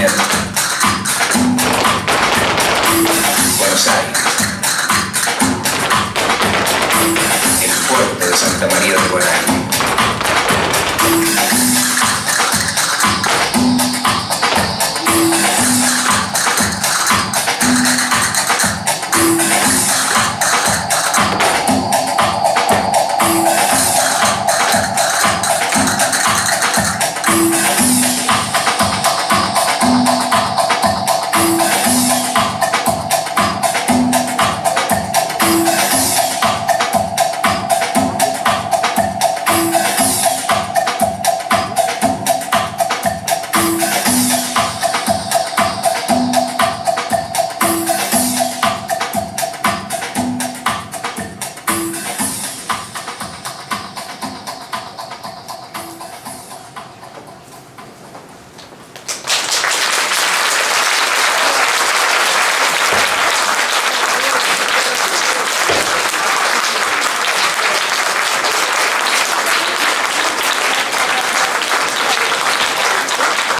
dinero. Buenos Aires. El puerto de Santa María de Buenos Aires.